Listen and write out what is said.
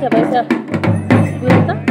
没事没事，不。